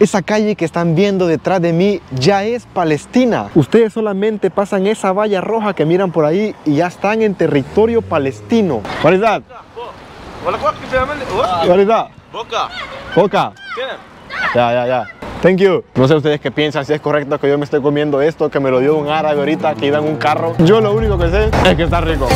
Esa calle que están viendo detrás de mí ya es Palestina. Ustedes solamente pasan esa valla roja que miran por ahí y ya están en territorio palestino. What is that? What is that? Boca. Boca. Ya, ya, ya. Thank you. No sé ustedes qué piensan, si es correcto que yo me esté comiendo esto, que me lo dio un árabe ahorita que iba en un carro. Yo lo único que sé es que está rico.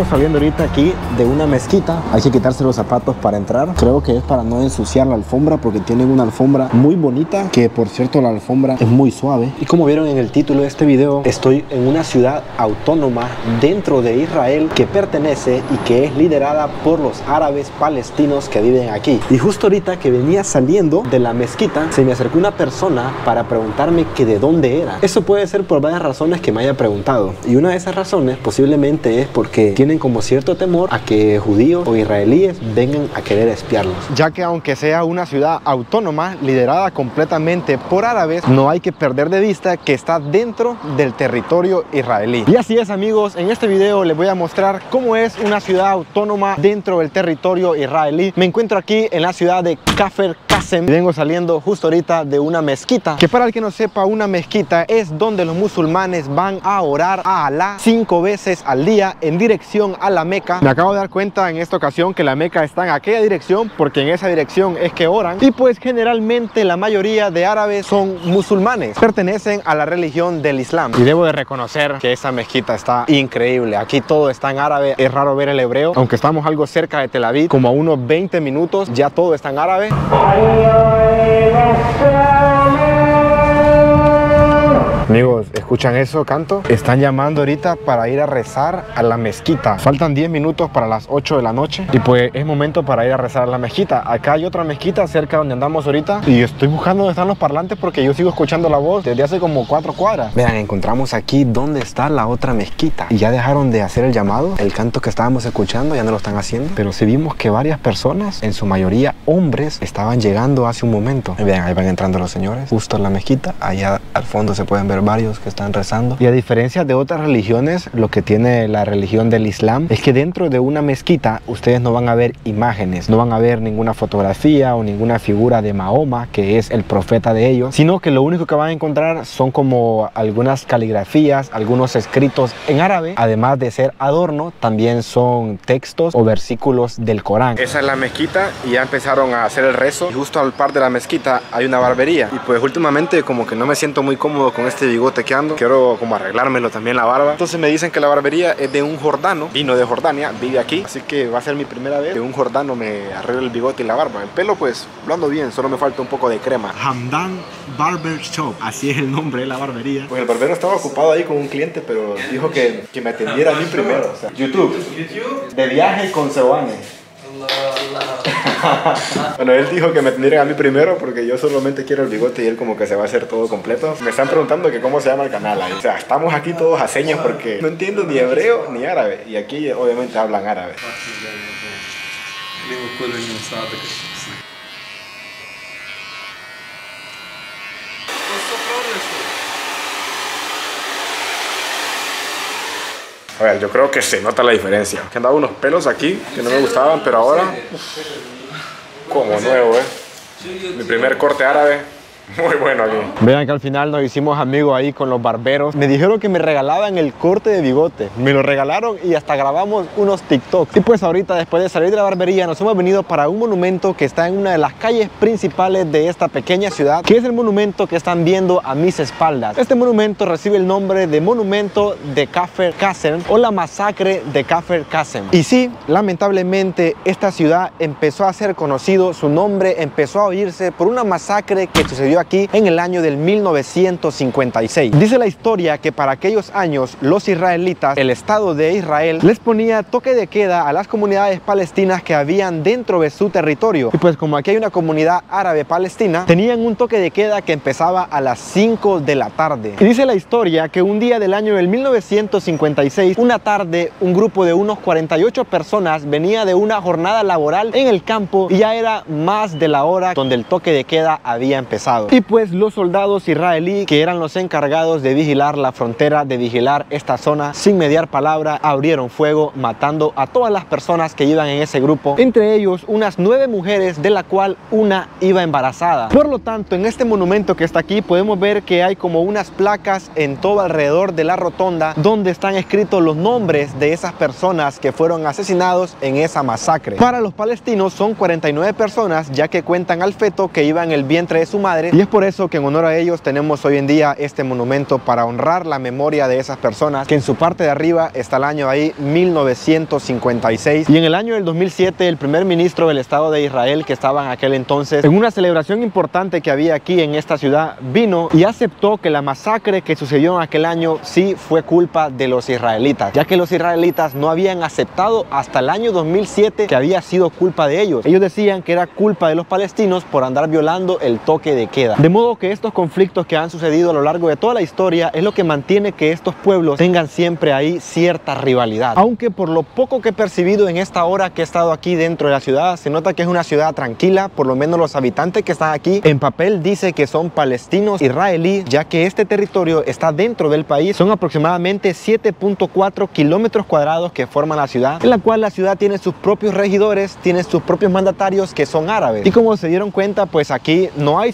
Vengo saliendo ahorita aquí de una mezquita. Hay que quitarse los zapatos para entrar. Creo que es para no ensuciar la alfombra porque tienen una alfombra muy bonita. Que por cierto la alfombra es muy suave. Y como vieron en el título de este video, estoy en una ciudad autónoma dentro de Israel que pertenece y que es liderada por los árabes palestinos que viven aquí. Y justo ahorita que venía saliendo de la mezquita, se me acercó una persona para preguntarme que de dónde era. Eso puede ser por varias razones que me haya preguntado. Y una de esas razones posiblemente es porque como cierto temor a que judíos o israelíes vengan a querer espiarlos. Ya que aunque sea una ciudad autónoma, liderada completamente por árabes, no hay que perder de vista que está dentro del territorio israelí. Y así es amigos, en este video les voy a mostrar cómo es una ciudad autónoma dentro del territorio israelí. Me encuentro aquí en la ciudad de Kafir Y vengo saliendo justo ahorita de una mezquita, que para el que no sepa, una mezquita es donde los musulmanes van a orar a Alá cinco veces al día en dirección a la Meca. Me acabo de dar cuenta en esta ocasión que la Meca está en aquella dirección porque en esa dirección es que oran. Y pues generalmente la mayoría de árabes son musulmanes, pertenecen a la religión del Islam. Y debo de reconocer que esa mezquita está increíble. Aquí todo está en árabe. Es raro ver el hebreo, aunque estamos algo cerca de Tel Aviv, como a unos 20 minutos, ya todo está en árabe. Ayo, Master. Amigos, ¿escuchan eso, canto? Están llamando ahorita para ir a rezar a la mezquita. Faltan 10 minutos para las 8 de la noche y pues es momento para ir a rezar a la mezquita. Acá hay otra mezquita cerca donde andamos ahorita y estoy buscando dónde están los parlantes porque yo sigo escuchando la voz desde hace como 4 cuadras. Vean, encontramos aquí dónde está la otra mezquita y ya dejaron de hacer el llamado. El canto que estábamos escuchando ya no lo están haciendo, pero sí vimos que varias personas, en su mayoría hombres, estaban llegando hace un momento. Vean, ahí van entrando los señores, justo en la mezquita. Allá al fondo se pueden ver varios que están rezando. Y a diferencia de otras religiones, lo que tiene la religión del Islam es que dentro de una mezquita ustedes no van a ver imágenes, no van a ver ninguna fotografía o ninguna figura de Mahoma, que es el profeta de ellos, sino que lo único que van a encontrar son como algunas caligrafías, algunos escritos en árabe, además de ser adorno, también son textos o versículos del Corán. Esa es la mezquita y ya empezaron a hacer el rezo. Y justo al par de la mezquita hay una barbería. Y pues últimamente como que no me siento muy cómodo con este bigote que ando. Quiero como arreglármelo también la barba. Entonces me dicen que la barbería es de un jordano, vino de Jordania, vive aquí. Así que va a ser mi primera vez que un jordano me arregle el bigote y la barba. El pelo pues lo ando bien, solo me falta un poco de crema. Hamdan Barber Shop, así es el nombre de la barbería. Pues el barbero estaba ocupado ahí con un cliente, pero dijo que, que me atendiera a mí primero. O sea, YouTube. De viaje con Sebane. Bueno, él dijo que me tendrían a mí primero porque yo solamente quiero el bigote y él como que se va a hacer todo completo. Me están preguntando que cómo se llama el canal ahí. O sea, estamos aquí todos a señas porque no entiendo ni hebreo ni árabe. Y aquí obviamente hablan árabe. A ver, yo creo que se nota la diferencia. Que han dado unos pelos aquí que no me gustaban, pero ahora como nuevo, ¿eh? Mi primer corte árabe muy bueno aquí. Vean que al final nos hicimos amigos ahí con los barberos. Me dijeron que me regalaban el corte de bigote. Me lo regalaron y hasta grabamos unos TikToks. Y pues ahorita, después de salir de la barbería, nos hemos venido para un monumento que está en una de las calles principales de esta pequeña ciudad, que es el monumento que están viendo a mis espaldas. Este monumento recibe el nombre de Monumento de Kafir Qasem o la masacre de Kafir Qasem. Y sí, lamentablemente, esta ciudad empezó a ser conocido, su nombre empezó a oírse por una masacre que sucedió aquí en el año del 1956. Dice la historia que para aquellos años los israelitas, el Estado de Israel, les ponía toque de queda a las comunidades palestinas que habían dentro de su territorio. Y pues como aquí hay una comunidad árabe palestina, tenían un toque de queda que empezaba a las 5 de la tarde. Y dice la historia que un día del año del 1956, una tarde, un grupo de unos 48 personas venía de una jornada laboral en el campo y ya era más de la hora donde el toque de queda había empezado. Y pues los soldados israelíes que eran los encargados de vigilar la frontera, de vigilar esta zona, sin mediar palabra, abrieron fuego matando a todas las personas que iban en ese grupo, entre ellos unas nueve mujeres de la cual una iba embarazada. Por lo tanto, en este monumento que está aquí podemos ver que hay como unas placas en todo alrededor de la rotonda donde están escritos los nombres de esas personas que fueron asesinados en esa masacre. Para los palestinos son 49 personas ya que cuentan al feto que iba en el vientre de su madre y es por eso que en honor a ellos tenemos hoy en día este monumento para honrar la memoria de esas personas que en su parte de arriba está el año ahí 1956 y en el año del 2007 el primer ministro del Estado de Israel que estaba en aquel entonces en una celebración importante que había aquí en esta ciudad vino y aceptó que la masacre que sucedió en aquel año sí fue culpa de los israelitas ya que los israelitas no habían aceptado hasta el año 2007 que había sido culpa de ellos. Ellos decían que era culpa de los palestinos por andar violando el toque de queda de modo que estos conflictos que han sucedido a lo largo de toda la historia es lo que mantiene que estos pueblos tengan siempre ahí cierta rivalidad. Aunque por lo poco que he percibido en esta hora que he estado aquí dentro de la ciudad se nota que es una ciudad tranquila por lo menos los habitantes que están aquí en papel dice que son palestinos israelíes ya que este territorio está dentro del país. Son aproximadamente 7.4 kilómetros cuadrados que forman la ciudad en la cual la ciudad tiene sus propios regidores tiene sus propios mandatarios que son árabes. Y como se dieron cuenta pues aquí no hay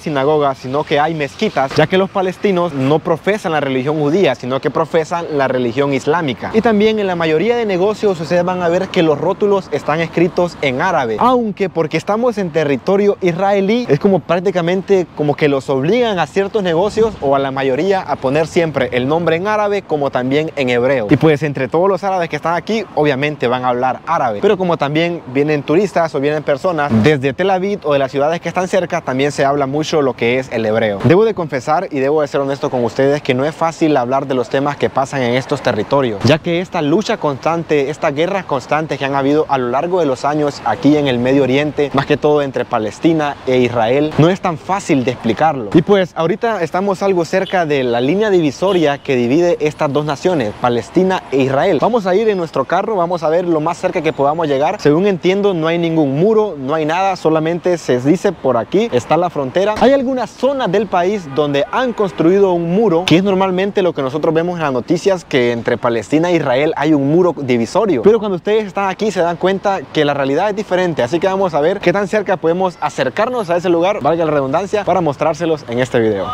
sino que hay mezquitas ya que los palestinos no profesan la religión judía sino que profesan la religión islámica. Y también en la mayoría de negocios ustedes van a ver que los rótulos están escritos en árabe. Aunque porque estamos en territorio israelí es como prácticamente como que los obligan a ciertos negocios o a la mayoría a poner siempre el nombre en árabe como también en hebreo. Y pues entre todos los árabes que están aquí obviamente van a hablar árabe. Pero como también vienen turistas o vienen personas desde Tel Aviv o de las ciudades que están cerca también se habla mucho lo que es el hebreo. Debo de confesar y debo de ser honesto con ustedes que no es fácil hablar de los temas que pasan en estos territorios ya que esta lucha constante esta guerra constante que han habido a lo largo de los años aquí en el Medio Oriente más que todo entre Palestina e Israel no es tan fácil de explicarlo. Y pues ahorita estamos algo cerca de la línea divisoria que divide estas dos naciones Palestina e Israel. Vamos a ir en nuestro carro vamos a ver lo más cerca que podamos llegar. Según entiendo no hay ningún muro no hay nada solamente se dice por aquí está la frontera. Hay una zona del país donde han construido un muro, que es normalmente lo que nosotros vemos en las noticias, que entre Palestina e Israel hay un muro divisorio. Pero cuando ustedes están aquí se dan cuenta que la realidad es diferente, así que vamos a ver qué tan cerca podemos acercarnos a ese lugar, valga la redundancia, para mostrárselos en este video.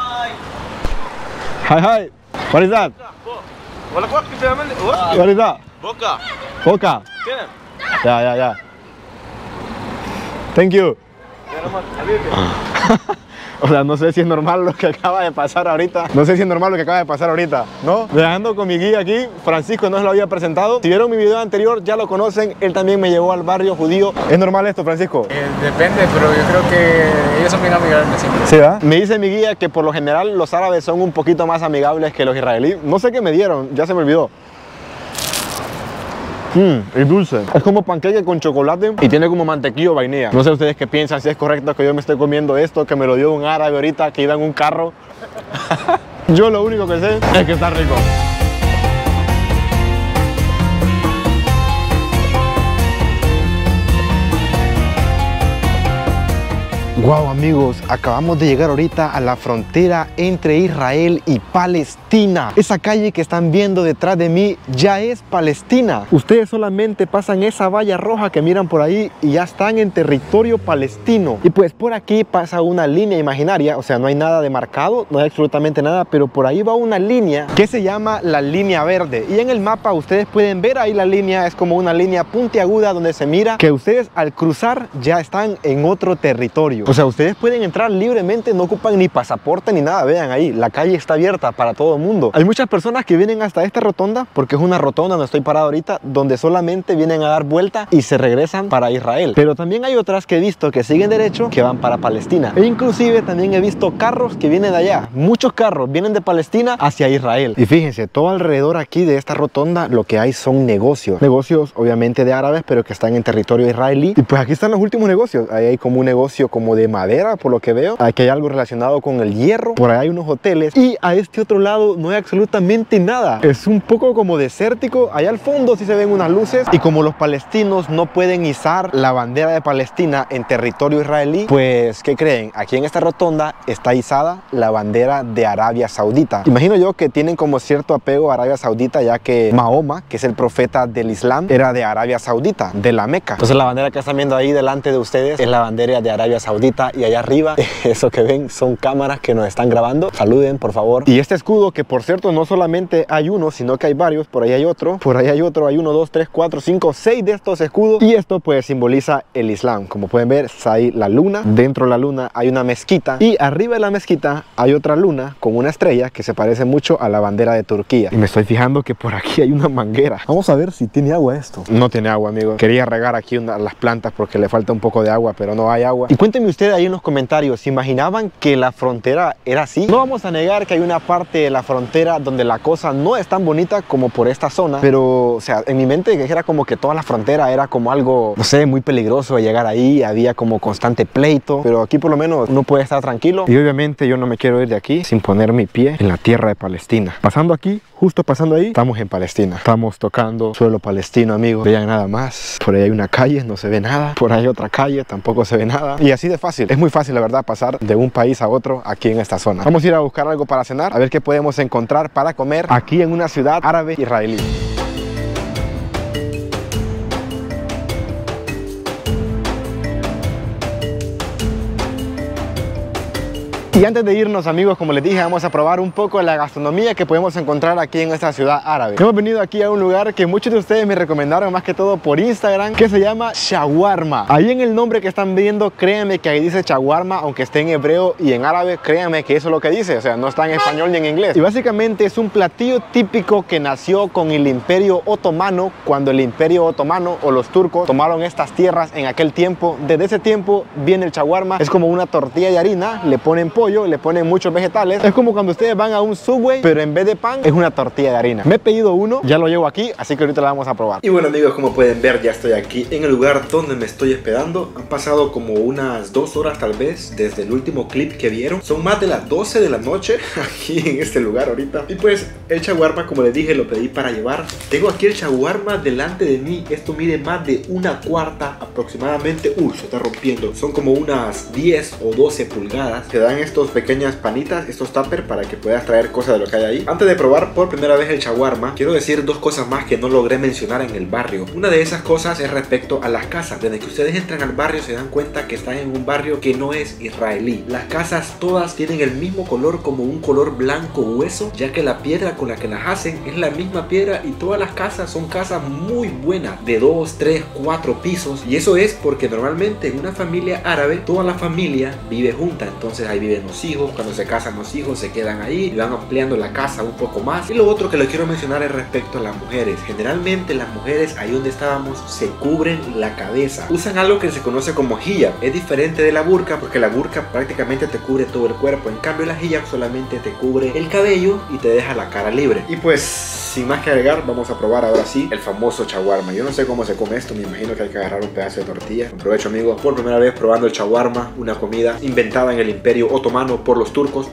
Hi, hi. What is that? What is that? Boca. Boca. Yeah, yeah, yeah. Thank you. O sea, no sé si es normal lo que acaba de pasar ahorita. No sé si es normal lo que acaba de pasar ahorita, ¿no? Dejando con mi guía aquí, Francisco no se lo había presentado. Si vieron mi video anterior, ya lo conocen. Él también me llevó al barrio judío. ¿Es normal esto, Francisco? Eh, depende, pero yo creo que ellos son bien amigables siempre. Sí, ¿verdad? Me dice mi guía que por lo general los árabes son un poquito más amigables que los israelíes. No sé qué me dieron, ya se me olvidó. Mmm, es dulce. Es como panqueque con chocolate y tiene como mantequillo vainilla. No sé ustedes qué piensan, si es correcto que yo me esté comiendo esto, que me lo dio un árabe ahorita, que iba en un carro. yo lo único que sé es que está rico. Wow amigos, acabamos de llegar ahorita a la frontera entre Israel y Palestina. Esa calle que están viendo detrás de mí ya es Palestina. Ustedes solamente pasan esa valla roja que miran por ahí y ya están en territorio palestino. Y pues por aquí pasa una línea imaginaria, o sea, no hay nada de marcado, no hay absolutamente nada, pero por ahí va una línea que se llama la línea verde. Y en el mapa ustedes pueden ver ahí la línea, es como una línea puntiaguda donde se mira que ustedes al cruzar ya están en otro territorio. O sea, ustedes pueden entrar libremente, no ocupan ni pasaporte ni nada. Vean ahí, la calle está abierta para todo el mundo. Hay muchas personas que vienen hasta esta rotonda, porque es una rotonda donde estoy parado ahorita, donde solamente vienen a dar vuelta y se regresan para Israel. Pero también hay otras que he visto que siguen derecho, que van para Palestina. E inclusive también he visto carros que vienen de allá. Muchos carros vienen de Palestina hacia Israel. Y fíjense, todo alrededor aquí de esta rotonda lo que hay son negocios. Negocios obviamente de árabes, pero que están en territorio israelí. Y pues aquí están los últimos negocios. Ahí hay como un negocio como de de madera, por lo que veo. Aquí hay algo relacionado con el hierro. Por ahí hay unos hoteles. Y a este otro lado no hay absolutamente nada. Es un poco como desértico. Allá al fondo sí se ven unas luces. Y como los palestinos no pueden izar la bandera de Palestina en territorio israelí, pues, ¿qué creen? Aquí en esta rotonda está izada la bandera de Arabia Saudita. Imagino yo que tienen como cierto apego a Arabia Saudita, ya que Mahoma, que es el profeta del Islam, era de Arabia Saudita, de la Meca. Entonces la bandera que están viendo ahí delante de ustedes es la bandera de Arabia Saudita y allá arriba, eso que ven son cámaras que nos están grabando. Saluden, por favor. Y este escudo, que por cierto no solamente hay uno, sino que hay varios, por ahí hay otro, por ahí hay otro, hay uno, dos, tres, cuatro, cinco, seis de estos escudos. Y esto pues simboliza el Islam. Como pueden ver, está ahí la luna. Dentro de la luna hay una mezquita y arriba de la mezquita hay otra luna con una estrella que se parece mucho a la bandera de Turquía. Y me estoy fijando que por aquí hay una manguera. Vamos a ver si tiene agua esto. No tiene agua, amigo. Quería regar aquí las plantas porque le falta un poco de agua, pero no hay agua. Y cuéntenme ustedes ahí en los comentarios, ¿se imaginaban que la frontera era así? No vamos a negar que hay una parte de la frontera donde la cosa no es tan bonita como por esta zona, pero, o sea, en mi mente era como que toda la frontera era como algo, no sé, muy peligroso de llegar ahí, había como constante pleito, pero aquí por lo menos uno puede estar tranquilo. Y obviamente yo no me quiero ir de aquí sin poner mi pie en la tierra de Palestina. Pasando aquí, justo pasando ahí, estamos en Palestina. Estamos tocando suelo palestino, amigos. Vean nada más. Por ahí hay una calle, no se ve nada. Por ahí otra calle, tampoco se ve nada. Y así de fácil. Es muy fácil, la verdad, pasar de un país a otro aquí en esta zona. Vamos a ir a buscar algo para cenar, a ver qué podemos encontrar para comer aquí en una ciudad árabe israelí. Y antes de irnos amigos, como les dije, vamos a probar un poco la gastronomía que podemos encontrar aquí en esta ciudad árabe. Hemos venido aquí a un lugar que muchos de ustedes me recomendaron más que todo por Instagram, que se llama Shawarma. Ahí en el nombre que están viendo, créanme que ahí dice Shawarma, aunque esté en hebreo y en árabe, créanme que eso es lo que dice, o sea, no está en español ni en inglés. Y básicamente es un platillo típico que nació con el Imperio Otomano, cuando el Imperio Otomano o los turcos tomaron estas tierras en aquel tiempo. Desde ese tiempo viene el shawarma, es como una tortilla de harina, le ponen le ponen muchos vegetales. Es como cuando ustedes van a un Subway, pero en vez de pan es una tortilla de harina. Me he pedido uno, ya lo llevo aquí, así que ahorita lo vamos a probar. Y bueno amigos, como pueden ver, ya estoy aquí en el lugar donde me estoy esperando. Han pasado como unas dos horas tal vez desde el último clip que vieron. Son más de las 12 de la noche aquí en este lugar ahorita. Y pues el chaguarma, como les dije, lo pedí para llevar. Tengo aquí el chaguarma delante de mí. Esto mide más de una cuarta aproximadamente. Uy, se está rompiendo. Son como unas 10 o 12 pulgadas. Te dan estos pequeñas panitas, estos tuppers para que puedas traer cosas de lo que hay ahí. Antes de probar por primera vez el shawarma, quiero decir dos cosas más que no logré mencionar en el barrio. Una de esas cosas es respecto a las casas. Desde que ustedes entran al barrio se dan cuenta que están en un barrio que no es israelí. Las casas todas tienen el mismo color como un color blanco hueso, ya que la piedra con la que las hacen es la misma piedra y todas las casas son casas muy buenas, de 2, 3, 4 pisos. Y eso es porque normalmente en una familia árabe toda la familia vive junta, entonces ahí viven los hijos, cuando se casan los hijos se quedan ahí y van ampliando la casa un poco más. Y lo otro que les quiero mencionar es respecto a las mujeres. Generalmente las mujeres ahí donde estábamos se cubren la cabeza. Usan algo que se conoce como hijab. Es diferente de la burka porque la burka prácticamente te cubre todo el cuerpo. En cambio la hijab solamente te cubre el cabello y te deja la cara libre. Y pues sin más que agregar, vamos a probar ahora sí el famoso chaguarma. Yo no sé cómo se come esto, me imagino que hay que agarrar un pedazo de tortilla. Aprovecho amigos, por primera vez probando el chaguarma, una comida inventada en el imperio otomano por los turcos.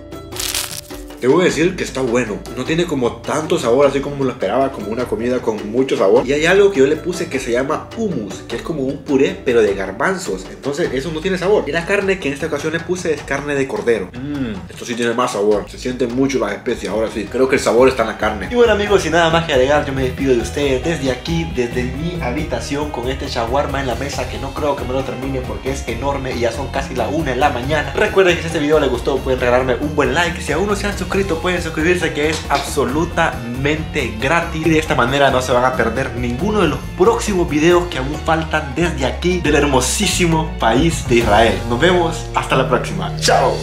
Debo decir que está bueno. No tiene como tanto sabor así como lo esperaba, como una comida con mucho sabor. Y hay algo que yo le puse que se llama hummus, que es como un puré pero de garbanzos. Entonces eso no tiene sabor. Y la carne que en esta ocasión le puse es carne de cordero. Mmm, esto sí tiene más sabor. Se sienten mucho las especias. Ahora sí, creo que el sabor está en la carne. Y bueno amigos, sin nada más que agregar, yo me despido de ustedes desde aquí, desde mi habitación con este shawarma en la mesa que no creo que me lo termine porque es enorme y ya son casi la una en la mañana. Recuerden que si este video les gustó pueden regalarme un buen like. Si aún no se han pueden suscribirse que es absolutamente gratis y de esta manera no se van a perder ninguno de los próximos videos que aún faltan desde aquí del hermosísimo país de Israel. Nos vemos hasta la próxima. Chao.